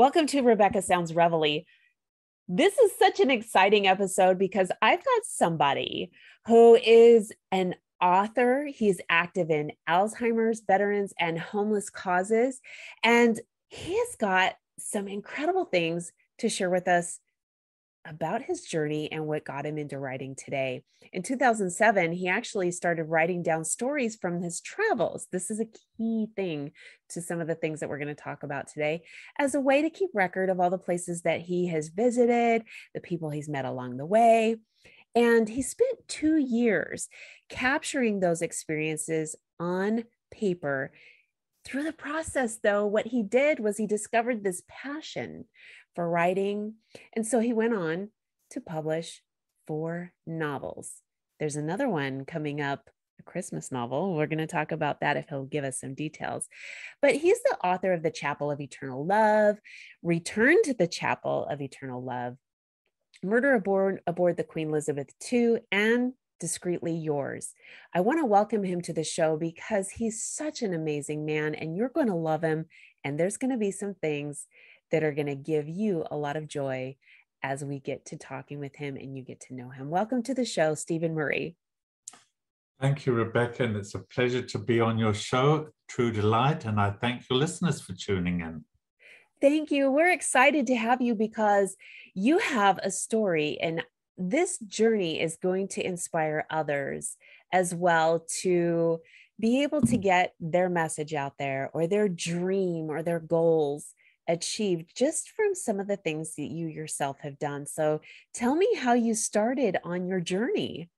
Welcome to Rebecca Sounds Reveille. This is such an exciting episode because I've got somebody who is an author. He's active in Alzheimer's, veterans, and homeless causes. And he has got some incredible things to share with us about his journey and what got him into writing today. In 2007, he actually started writing down stories from his travels. This is a key thing to some of the things that we're going to talk about today as a way to keep record of all the places that he has visited, the people he's met along the way. And he spent two years capturing those experiences on paper. Through the process, though, what he did was he discovered this passion for writing. And so he went on to publish four novels. There's another one coming up, a Christmas novel. We're going to talk about that if he'll give us some details. But he's the author of The Chapel of Eternal Love, Return to the Chapel of Eternal Love, Murder Aboard, aboard the Queen Elizabeth II, and Discreetly Yours. I want to welcome him to the show because he's such an amazing man and you're going to love him. And there's going to be some things that are going to give you a lot of joy as we get to talking with him and you get to know him. Welcome to the show, Stephen Murray. Thank you, Rebecca. And it's a pleasure to be on your show, True Delight. And I thank your listeners for tuning in. Thank you. We're excited to have you because you have a story, and this journey is going to inspire others as well to be able to get their message out there or their dream or their goals achieved just from some of the things that you yourself have done. So tell me how you started on your journey.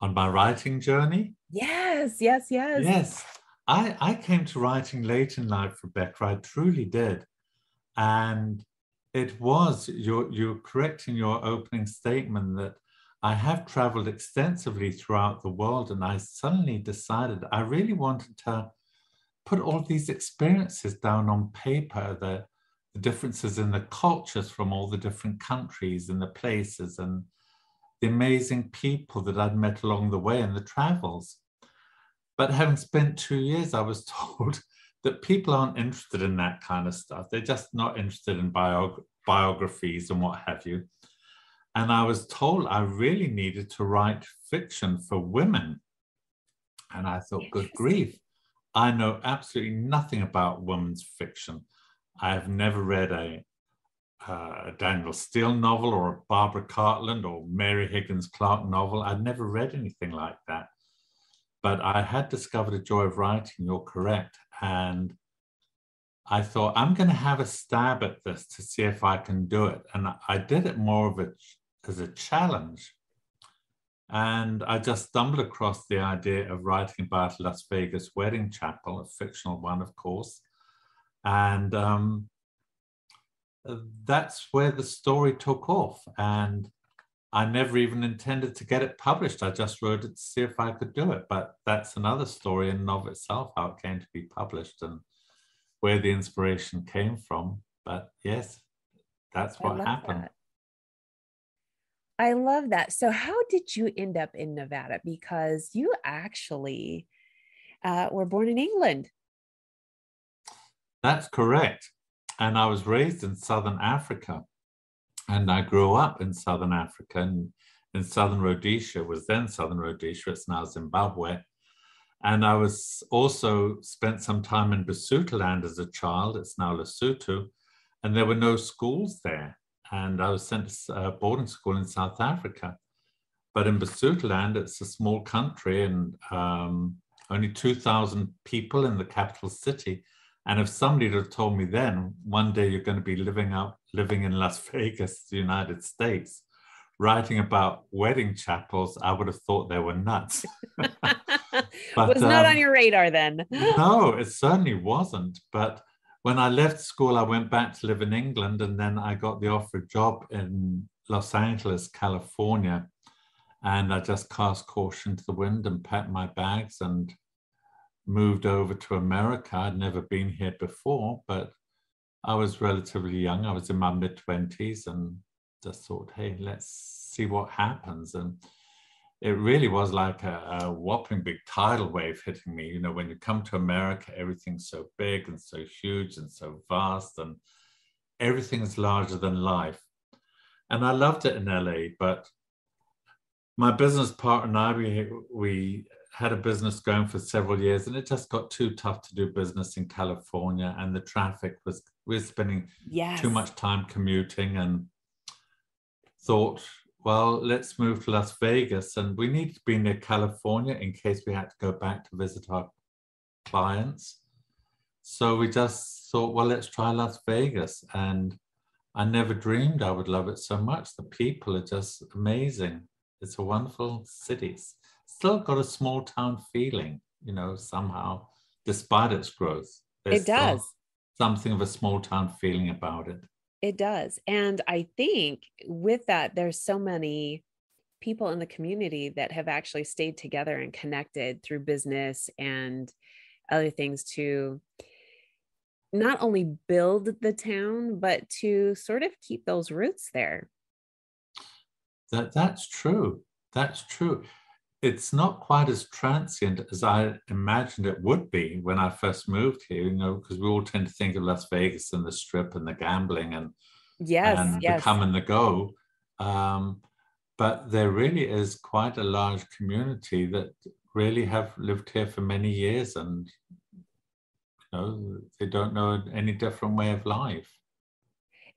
On my writing journey? Yes, yes, yes. Yes. I, I came to writing late in life, Rebecca. I truly did. And it was, you're, you're correct in your opening statement that I have traveled extensively throughout the world. And I suddenly decided I really wanted to put all these experiences down on paper, the, the differences in the cultures from all the different countries and the places and the amazing people that I'd met along the way in the travels. But having spent two years, I was told that people aren't interested in that kind of stuff. They're just not interested in biog- biographies and what have you. And I was told I really needed to write fiction for women. And I thought, good grief, I know absolutely nothing about women's fiction. I have never read a, uh, a Danielle Steel novel or a Barbara Cartland or Mary Higgins Clark novel. I'd never read anything like that. But I had discovered a joy of writing, you're correct. And I thought, I'm going to have a stab at this to see if I can do it. And I did it more of a, as a challenge and I just stumbled across the idea of writing about Las Vegas wedding chapel, a fictional one, of course. And um, that's where the story took off. And I never even intended to get it published. I just wrote it to see if I could do it. But that's another story in and of itself, how it came to be published and where the inspiration came from. But yes, that's what happened. That. I love that. So, how did you end up in Nevada? Because you actually uh, were born in England. That's correct. And I was raised in Southern Africa. And I grew up in Southern Africa and in Southern Rhodesia, was then Southern Rhodesia, it's now Zimbabwe. And I was also spent some time in Basutoland as a child, it's now Lesotho, and there were no schools there and I was sent to a boarding school in South Africa. But in Basutoland, it's a small country and um, only 2,000 people in the capital city. And if somebody had told me then, one day you're going to be living out, living in Las Vegas, the United States, writing about wedding chapels, I would have thought they were nuts. but, was not um, on your radar then. no, it certainly wasn't. But when I left school, I went back to live in England and then I got the offer job in Los Angeles, California. And I just cast caution to the wind and packed my bags and moved over to America. I'd never been here before, but I was relatively young. I was in my mid 20s and just thought, hey, let's see what happens. And it really was like a, a, whopping big tidal wave hitting me. You know, when you come to America, everything's so big and so huge and so vast, and everything's larger than life. And I loved it in LA, but my business partner and I, we, we had a business going for several years, and it just got too tough to do business in California, and the traffic was we were spending yes. too much time commuting, and thought well, let's move to Las Vegas. And we need to be near California in case we had to go back to visit our clients. So we just thought, well, let's try Las Vegas. And I never dreamed I would love it so much. The people are just amazing. It's a wonderful city. Still got a small town feeling, you know, somehow, despite its growth. It does. Something of a small town feeling about it. It does. And I think with that, there's so many people in the community that have actually stayed together and connected through business and other things to not only build the town, but to sort of keep those roots there. That that's true. That's true. It's not quite as transient as I imagined it would be when I first moved here, you know, because we all tend to think of Las Vegas and the strip and the gambling and yes, and yes. the come and the go. Um, but there really is quite a large community that really have lived here for many years and you know they don't know any different way of life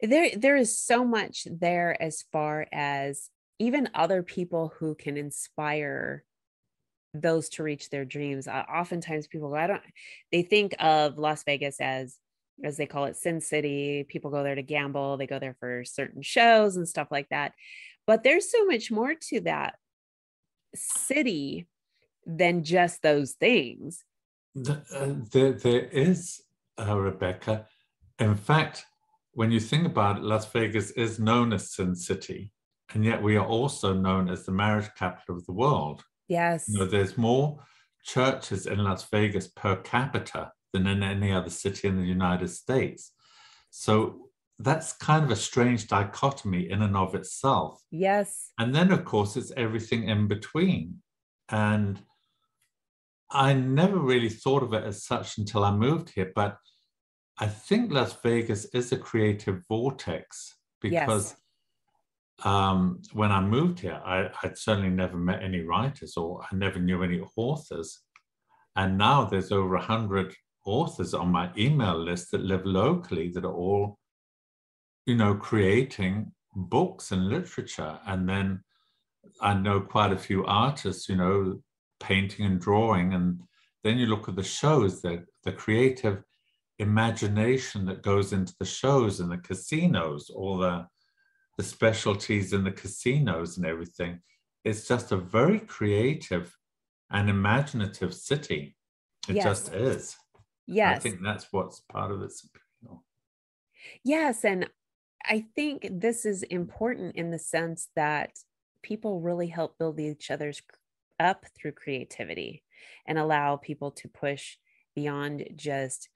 there there is so much there as far as even other people who can inspire those to reach their dreams. Uh, oftentimes people go, I don't, they think of Las Vegas as, as they call it, Sin City. People go there to gamble, they go there for certain shows and stuff like that. But there's so much more to that city than just those things. The, uh, there, there is, uh, Rebecca. In fact, when you think about it, Las Vegas is known as Sin City and yet we are also known as the marriage capital of the world. Yes. You know, there's more churches in Las Vegas per capita than in any other city in the United States. So that's kind of a strange dichotomy in and of itself. Yes. And then, of course, it's everything in between. And I never really thought of it as such until I moved here, but I think Las Vegas is a creative vortex because yes um, when I moved here, I, would certainly never met any writers or I never knew any authors. And now there's over 100 authors on my email list that live locally that are all, you know, creating books and literature. And then I know quite a few artists, you know, painting and drawing. And then you look at the shows, the, the creative imagination that goes into the shows and the casinos, all the the specialties in the casinos and everything. It's just a very creative and imaginative city. It yes. just is. Yes. I think that's what's part of its appeal. Yes. And I think this is important in the sense that people really help build each other's up through creativity and allow people to push beyond just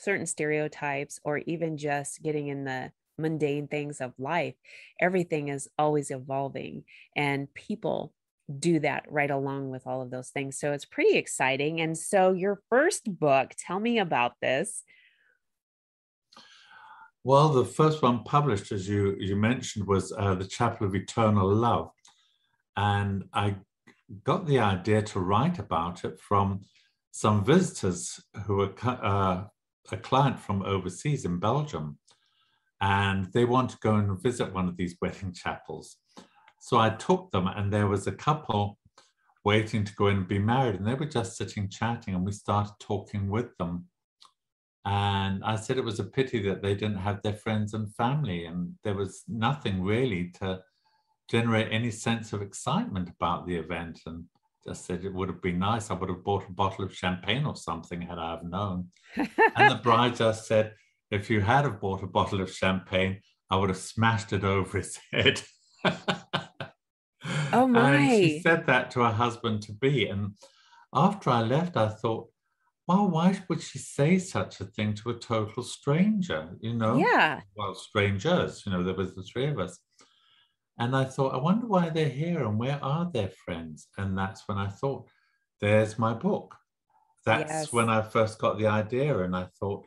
certain stereotypes or even just getting in the mundane things of life, everything is always evolving and people do that right along with all of those things. So it's pretty exciting. And so your first book, tell me about this. Well, the first one published, as you you mentioned, was uh, the Chapel of Eternal Love, and I got the idea to write about it from some visitors who were uh, a client from overseas in Belgium, and they want to go and visit one of these wedding chapels. So I took them, and there was a couple waiting to go in and be married, and they were just sitting chatting, and we started talking with them. And I said it was a pity that they didn't have their friends and family, and there was nothing really to generate any sense of excitement about the event. And just said it would have been nice. I would have bought a bottle of champagne or something had I have known. and the bride just said, if you had have bought a bottle of champagne, I would have smashed it over his head. oh my! And she said that to her husband to be. And after I left, I thought, well, why would she say such a thing to a total stranger? You know? Yeah. Well, strangers. You know, there was the three of us. And I thought, I wonder why they're here and where are their friends? And that's when I thought, there's my book. That's yes. when I first got the idea. And I thought,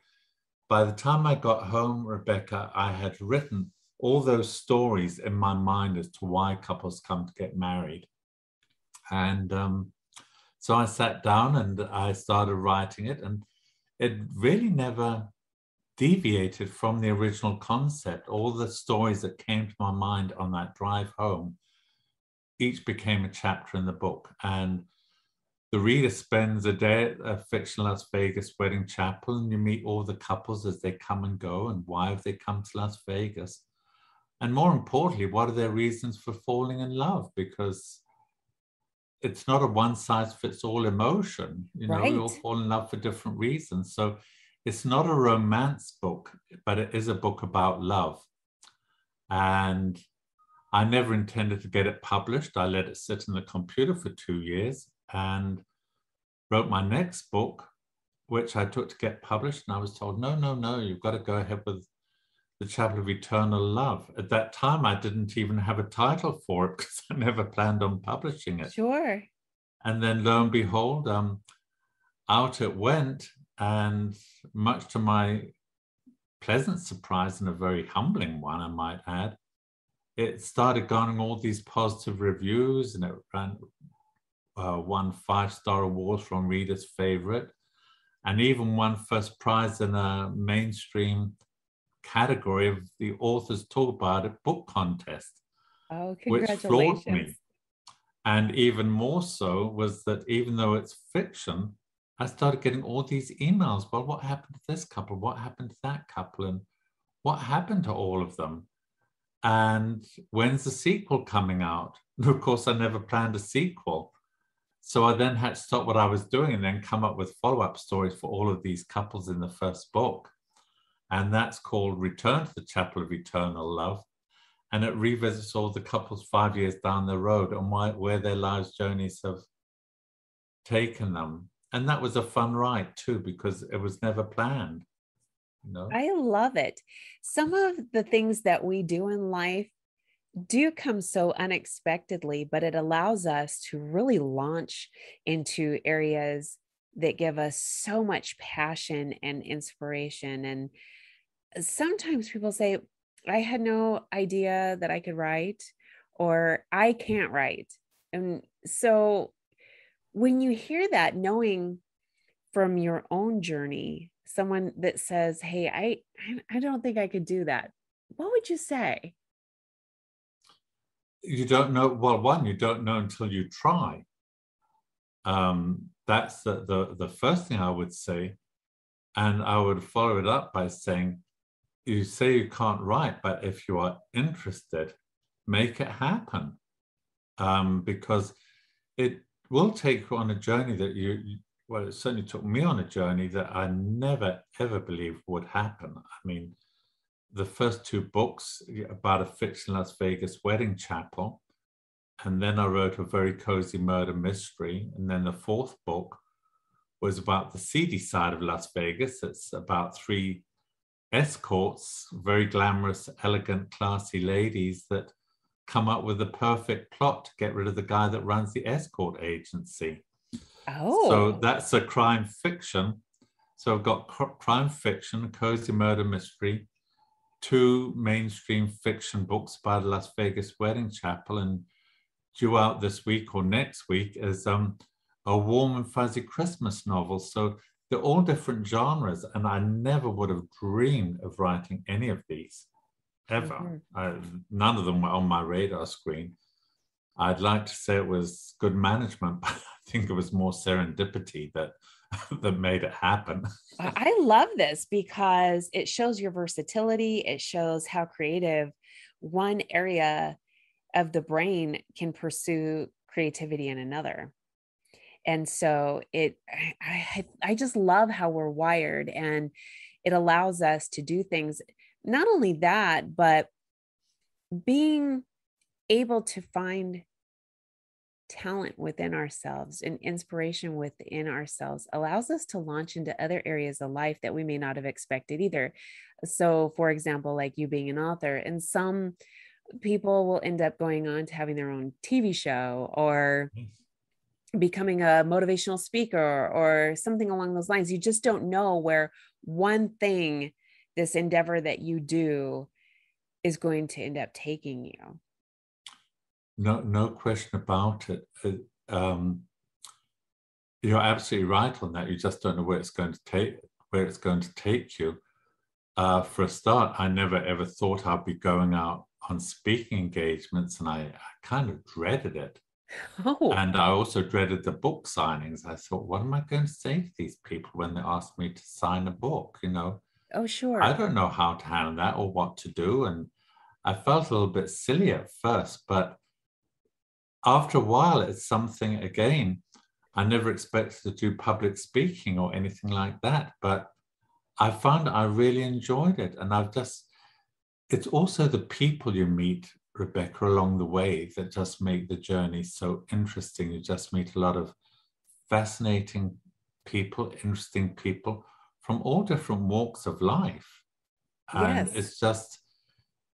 by the time I got home, Rebecca, I had written all those stories in my mind as to why couples come to get married. And um, so I sat down and I started writing it, and it really never deviated from the original concept. All the stories that came to my mind on that drive home, each became a chapter in the book. And the reader spends a day at a fictional Las Vegas wedding chapel, and you meet all the couples as they come and go, and why have they come to Las Vegas? And more importantly, what are their reasons for falling in love? Because it's not a one size fits all emotion. You know, right. we all fall in love for different reasons. So it's not a romance book, but it is a book about love. And I never intended to get it published. I let it sit in the computer for two years and wrote my next book, which I took to get published. And I was told, no, no, no, you've got to go ahead with the Chapel of Eternal Love. At that time, I didn't even have a title for it because I never planned on publishing it. Sure. And then lo and behold, um, out it went. And much to my pleasant surprise and a very humbling one, I might add, it started garnering all these positive reviews and it ran, uh, won five star awards from readers' favorite and even won first prize in a mainstream category of the authors talk about it book contest. Oh. Which floored me. And even more so was that even though it's fiction, I started getting all these emails. Well, what happened to this couple? What happened to that couple? And what happened to all of them? And when's the sequel coming out? And of course, I never planned a sequel. So I then had to stop what I was doing and then come up with follow up stories for all of these couples in the first book. And that's called Return to the Chapel of Eternal Love. And it revisits all the couples five years down the road and why, where their lives' journeys have taken them. And that was a fun ride too, because it was never planned. Know? I love it. Some of the things that we do in life do come so unexpectedly, but it allows us to really launch into areas that give us so much passion and inspiration. And sometimes people say, I had no idea that I could write, or I can't write. And so when you hear that, knowing from your own journey, someone that says, Hey, I, I don't think I could do that, what would you say? You don't know. Well, one, you don't know until you try. Um, that's the, the, the first thing I would say. And I would follow it up by saying, you say you can't write, but if you are interested, make it happen. Um, because it will take you on a journey that you, well, it certainly took me on a journey that I never ever believed would happen. I mean, the first two books about a fictional Las Vegas wedding chapel, and then I wrote a very cozy murder mystery, and then the fourth book was about the seedy side of Las Vegas. It's about three escorts, very glamorous, elegant, classy ladies that come up with the perfect plot to get rid of the guy that runs the escort agency. Oh. So that's a crime fiction. So I've got crime fiction, cozy murder mystery, two mainstream fiction books by the Las Vegas Wedding Chapel, and due out this week or next week is um, a warm and fuzzy Christmas novel. So they're all different genres, and I never would have dreamed of writing any of these ever. Mm-hmm. I, none of them were on my radar screen. I'd like to say it was good management, but I think it was more serendipity that that made it happen. I love this because it shows your versatility. It shows how creative one area of the brain can pursue creativity in another and so it I, I just love how we're wired and it allows us to do things not only that but being able to find talent within ourselves and inspiration within ourselves allows us to launch into other areas of life that we may not have expected either so for example like you being an author and some people will end up going on to having their own TV show or mm. becoming a motivational speaker or something along those lines. You just don't know where one thing, this endeavor that you do, is going to end up taking you. No, no question about it. Um, you're absolutely right on that. You just don't know where it's going to take where it's going to take you. Uh, for a start, I never ever thought I'd be going out on speaking engagements, and I, I kind of dreaded it. Oh. And I also dreaded the book signings. I thought, what am I going to say to these people when they ask me to sign a book? You know, oh sure, I don't know how to handle that or what to do, and I felt a little bit silly at first, but after a while, it's something again. I never expected to do public speaking or anything like that, but I found I really enjoyed it, and I've just. It's also the people you meet Rebecca, along the way that just make the journey so interesting. You just meet a lot of fascinating people, interesting people from all different walks of life. And yes. it's just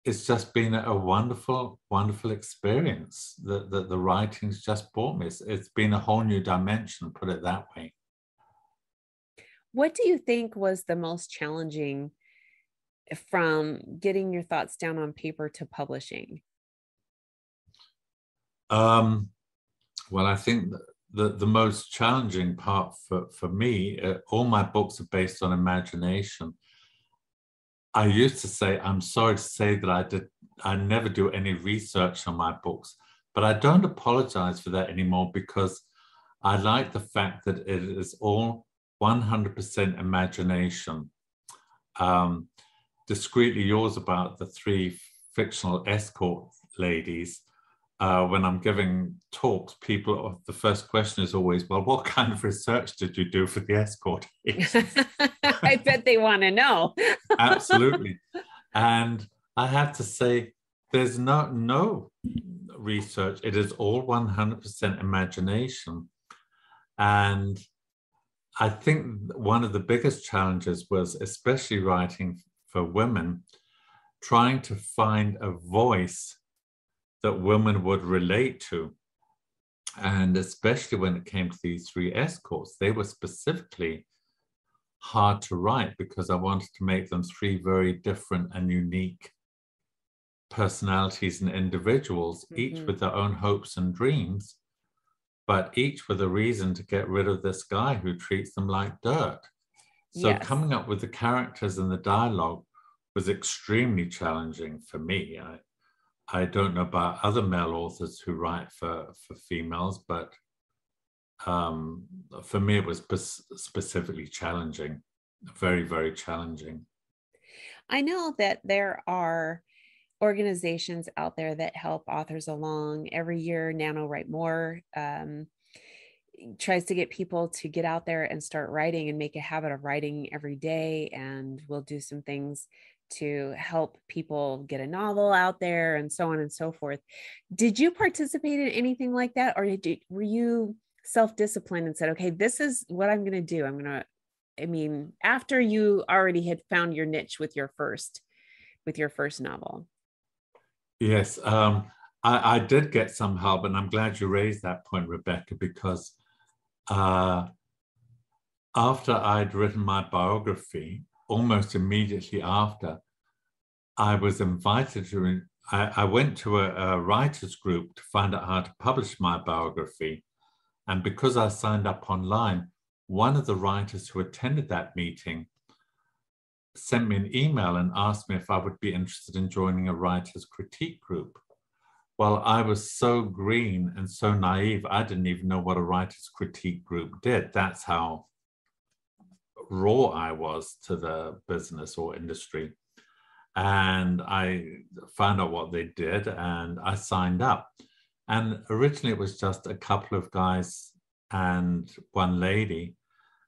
it's just been a wonderful, wonderful experience that, that the writings just brought me. It's, it's been a whole new dimension, put it that way. What do you think was the most challenging from getting your thoughts down on paper to publishing? Um, well, I think the, the most challenging part for, for me, uh, all my books are based on imagination. I used to say, I'm sorry to say that I did, I never do any research on my books, but I don't apologize for that anymore because I like the fact that it is all 100% imagination. Um, discreetly yours about the three fictional escort ladies uh, when I'm giving talks, people, the first question is always, well, what kind of research did you do for the escort? I bet they want to know. Absolutely. And I have to say, there's no, no research. It is all 100% imagination. And I think one of the biggest challenges was, especially writing for women, trying to find a voice that women would relate to. And especially when it came to these three escorts, they were specifically hard to write because I wanted to make them three very different and unique personalities and individuals, mm-hmm. each with their own hopes and dreams, but each with a reason to get rid of this guy who treats them like dirt. So yes. coming up with the characters and the dialogue was extremely challenging for me. I, I don't know about other male authors who write for, for females, but um, for me, it was specifically challenging, very, very challenging. I know that there are organizations out there that help authors along every year. NaNoWriMo um, tries to get people to get out there and start writing and make a habit of writing every day. And we'll do some things to help people get a novel out there and so on and so forth. Did you participate in anything like that or did, were you self-disciplined and said, "Okay, this is what I'm going to do. I'm going to I mean, after you already had found your niche with your first with your first novel?" Yes, um, I, I, did get some help, and I'm glad you raised that point, Rebecca, because uh, after I'd written my biography, almost immediately after, I was invited to, I, I went to a, a, writer's group to find out how to publish my biography. And because I signed up online, one of the writers who attended that meeting sent me an email and asked me if I would be interested in joining a writer's critique group. Well, I was so green and so naive, I didn't even know what a writer's critique group did. That's how raw I was to the business or industry. And I found out what they did and I signed up. And originally it was just a couple of guys and one lady.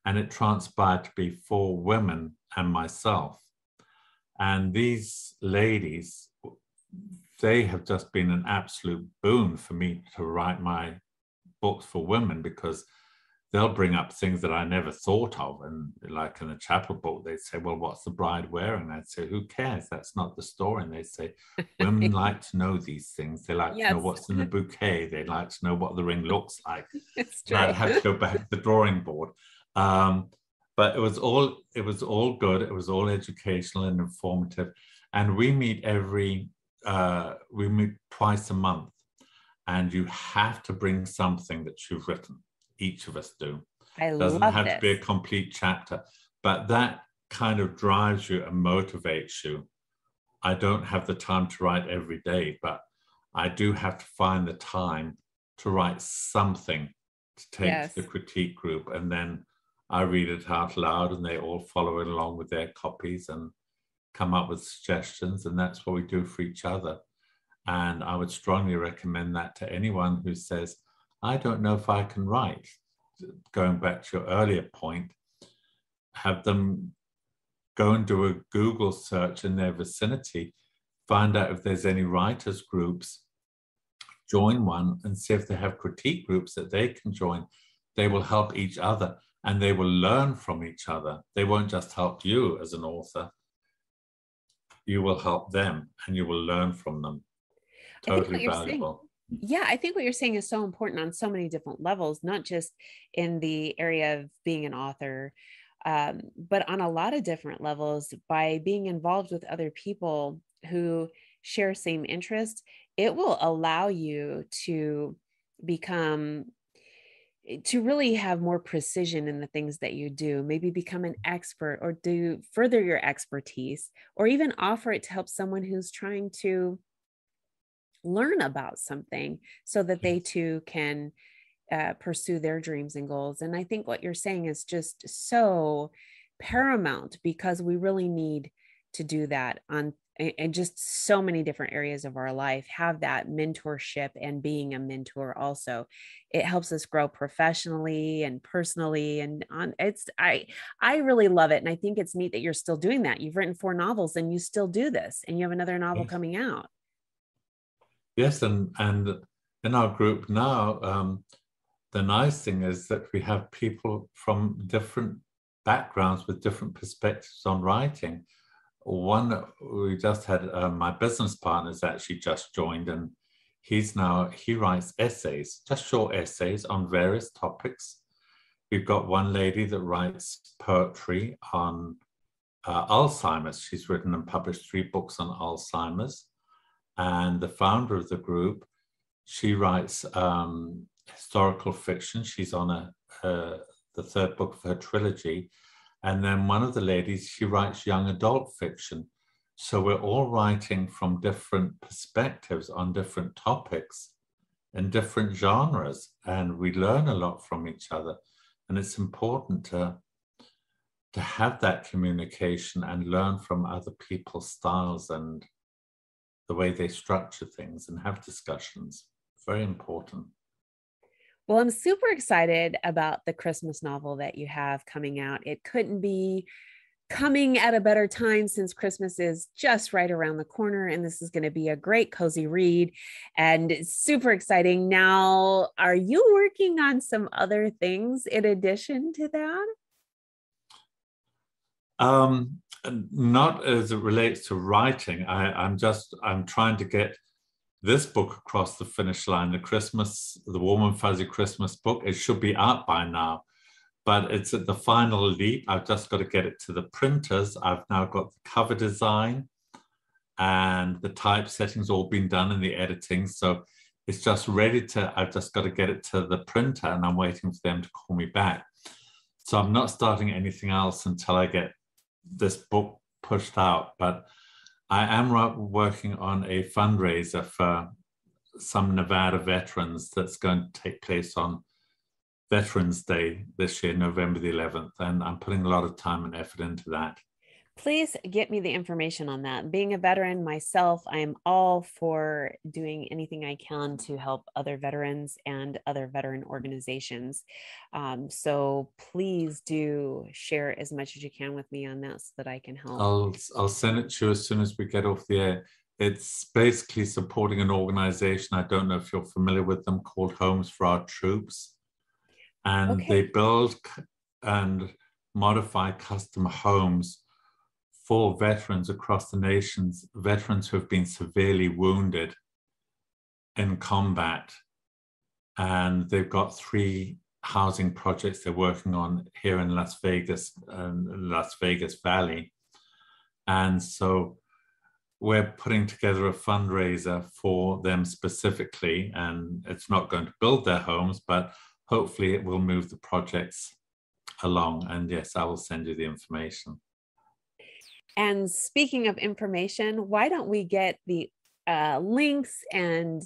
And it transpired to be four women and myself. And these ladies, they have just been an absolute boon for me to write my books for women because they'll bring up things that I never thought of. And like in the chapel book, they'd say, Well, what's the bride wearing? I'd say, Who cares? That's not the story. And they say, Women like to know these things. They like yes. to know what's in the bouquet. They like to know what the ring looks like. It's true. I'd have to go back to the drawing board. Um, but it was all it was all good. It was all educational and informative. And we meet every uh, we meet twice a month. And you have to bring something that you've written each of us do. I it doesn't have this. to be a complete chapter, but that kind of drives you and motivates you. I don't have the time to write every day, but I do have to find the time to write something to take yes. to the critique group. And then I read it out loud and they all follow it along with their copies and come up with suggestions. And that's what we do for each other. And I would strongly recommend that to anyone who says, I don't know if I can write. Going back to your earlier point, have them go and do a Google search in their vicinity, find out if there's any writers groups, join one and see if they have critique groups that they can join. They will help each other and they will learn from each other. They won't just help you as an author, you will help them and you will learn from them. Totally valuable. Saying, yeah, I think what you're saying is so important on so many different levels, not just in the area of being an author, um, but on a lot of different levels by being involved with other people who share same interests it will allow you to become to really have more precision in the things that you do maybe become an expert or do further your expertise or even offer it to help someone who's trying to learn about something so that they too can uh, pursue their dreams and goals. And I think what you're saying is just so paramount because we really need to do that on and just so many different areas of our life have that mentorship and being a mentor also. It helps us grow professionally and personally and on it's i i really love it. And i think it's neat that you're still doing that. You've written four novels and you still do this and you have another novel coming out yes and and in our group now um, the nice thing is that we have people from different backgrounds with different perspectives on writing. One, we just had uh, my business partner's actually just joined, and he's now, he writes essays, just short essays on various topics. We've got one lady that writes poetry on uh, Alzheimer's. She's written and published three books on Alzheimer's. And the founder of the group, she writes um, historical fiction. She's on a, the third book of her trilogy. And then one of the ladies, she writes young adult fiction. So we're all writing from different perspectives on different topics and different genres. And we learn a lot from each other. And it's important to, to have that communication and learn from other people's styles and the way they structure things and have discussions. Very important. Well, I'm super excited about the Christmas novel that you have coming out. It couldn't be coming at a better time since Christmas is just right around the corner. And this is going to be a great, cozy read and super exciting. Now, are you working on some other things in addition to that? Um, not as it relates to writing. I, I'm just, I'm trying to get this book across the finish line, the Christmas, the Warm and Fuzzy Christmas book. It should be out by now, but it's at the final leap. I've just got to get it to the printers. I've now got the cover design and the typesetting's all been done in the editing. So it's just ready to, I've just got to get it to the printer and I'm waiting for them to call me back. So I'm not starting anything else until I get this book pushed out. But I am working on a fundraiser for some Nevada veterans that's going to take place on Veterans Day this year, November the 11th. And I'm putting a lot of time and effort into that please get me the information on that. Being a veteran myself, I am all for doing anything I can to help other veterans and other veteran organizations. Um, so please do share as much as you can with me on that so that I can help. I'll, I'll send it to you as soon as we get off the air. It's basically supporting an organization. I don't know if you're familiar with them called Homes for Our Troops. and Okay. they build and modify custom homes for veterans across the nations, veterans who have been severely wounded in combat. And they've got three housing projects they're working on here in Las Vegas, um, Las Vegas Valley. And so we're putting together a fundraiser for them specifically, and it's not going to build their homes, but hopefully it will move the projects along. And yes, I will send you the information. And speaking of information, why don't we get the uh, links and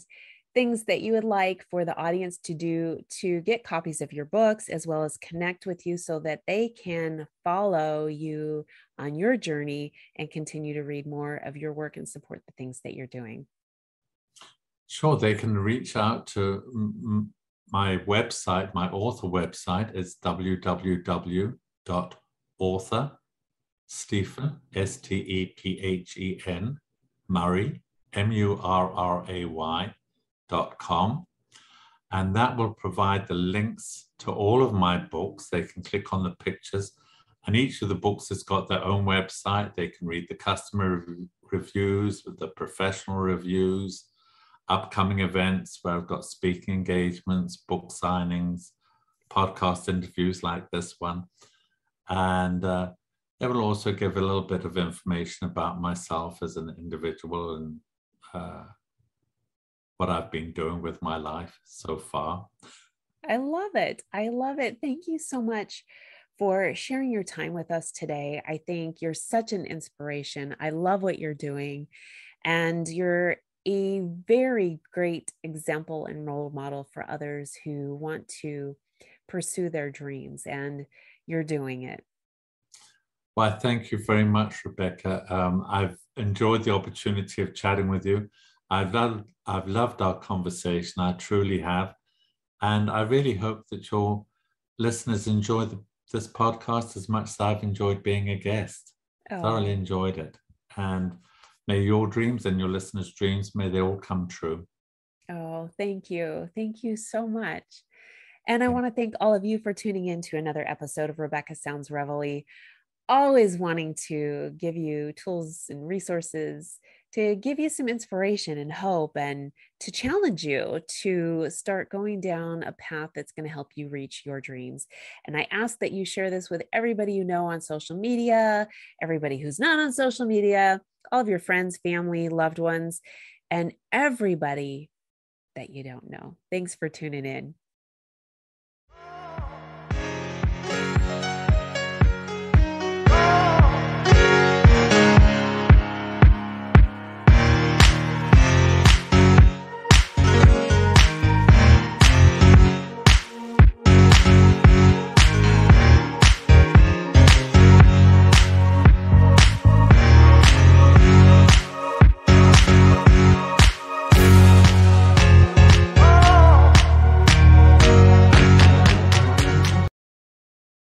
things that you would like for the audience to do to get copies of your books as well as connect with you so that they can follow you on your journey and continue to read more of your work and support the things that you're doing? Sure, they can reach out to my website, my author website is www.author Stephen, S T E P H E N, Murray, M U R R A Y dot com. And that will provide the links to all of my books. They can click on the pictures, and each of the books has got their own website. They can read the customer reviews, the professional reviews, upcoming events where I've got speaking engagements, book signings, podcast interviews like this one. And uh, it will also give a little bit of information about myself as an individual and uh, what I've been doing with my life so far. I love it. I love it. Thank you so much for sharing your time with us today. I think you're such an inspiration. I love what you're doing. And you're a very great example and role model for others who want to pursue their dreams. And you're doing it. Well, thank you very much, Rebecca. Um, I've enjoyed the opportunity of chatting with you. I've loved, I've loved our conversation. I truly have. And I really hope that your listeners enjoy the, this podcast as much as I've enjoyed being a guest. Oh, Thoroughly enjoyed it. And may your dreams and your listeners' dreams, may they all come true. oh, thank you. Thank you so much. And I want to thank all of you for tuning in to another episode of Rebecca Sounds Reveille. Always wanting to give you tools and resources to give you some inspiration and hope and to challenge you to start going down a path that's going to help you reach your dreams. And I ask that you share this with everybody you know on social media, everybody who's not on social media, all of your friends, family, loved ones, and everybody that you don't know. Thanks for tuning in.